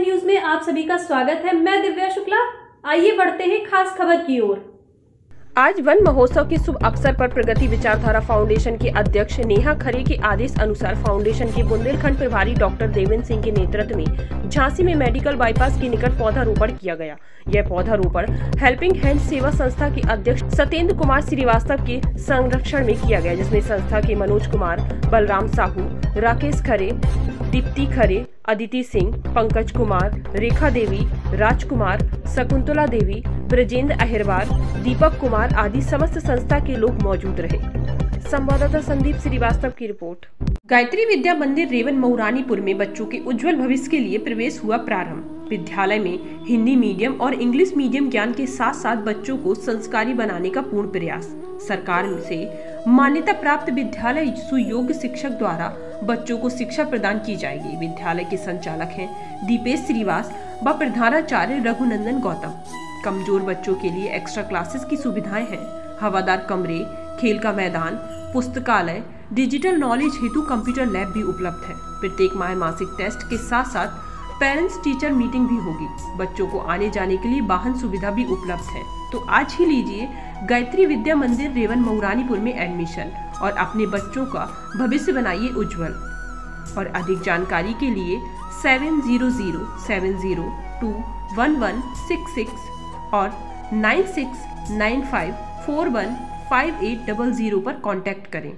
आप सभी का स्वागत है। मैं दिव्या शुक्ला। आइए बढ़ते हैं खास खबर की ओर। आज वन महोत्सव के शुभ अवसर पर प्रगति विचारधारा फाउंडेशन के अध्यक्ष नेहा खरे के आदेश अनुसार फाउंडेशन के बुंदेलखंड प्रभारी डॉक्टर देवेंद्र सिंह के नेतृत्व में झांसी में मेडिकल बाईपास के निकट पौधारोपण किया गया। यह पौधारोपण हेल्पिंग हैंड सेवा संस्था के अध्यक्ष सत्येंद्र कुमार श्रीवास्तव के संरक्षण में किया गया, जिसमें संस्था के मनोज कुमार, बलराम साहू, राकेश खरे दीप्ति खरे, अदिति सिंह, पंकज कुमार, रेखा देवी, राजकुमार, शकुंतला देवी, ब्रजेंद्र अहिरवार, दीपक कुमार आदि समस्त संस्था के लोग मौजूद रहे। संवाददाता संदीप श्रीवास्तव की रिपोर्ट। गायत्री विद्या मंदिर रेवन मऊरानीपुर में बच्चों के उज्जवल भविष्य के लिए प्रवेश हुआ प्रारंभ। विद्यालय में हिंदी मीडियम और इंग्लिश मीडियम ज्ञान के साथ साथ बच्चों को संस्कारी बनाने का पूर्ण प्रयास। सरकार से मान्यता प्राप्त विद्यालय सुयोग्य शिक्षक द्वारा बच्चों को शिक्षा प्रदान की जाएगी। विद्यालय के संचालक हैं दीपेश श्रीवास व प्रधानाचार्य रघुनंदन गौतम। कमज़ोर बच्चों के लिए एक्स्ट्रा क्लासेस की सुविधाएँ हैं। हवादार कमरे, खेल का मैदान, पुस्तकालय डिजिटल नॉलेज हेतु कंप्यूटर लैब भी उपलब्ध है। प्रत्येक माह मासिक टेस्ट के साथ साथ पेरेंट्स टीचर मीटिंग भी होगी। बच्चों को आने जाने के लिए वाहन सुविधा भी उपलब्ध है। तो आज ही लीजिए गायत्री विद्या मंदिर रेवन मऊरानीपुर में एडमिशन और अपने बच्चों का भविष्य बनाइए उज्जवल। और अधिक जानकारी के लिए seven zero zero, seven zero two one one six six और nine six nine five four one five eight double zero पर कांटेक्ट करें।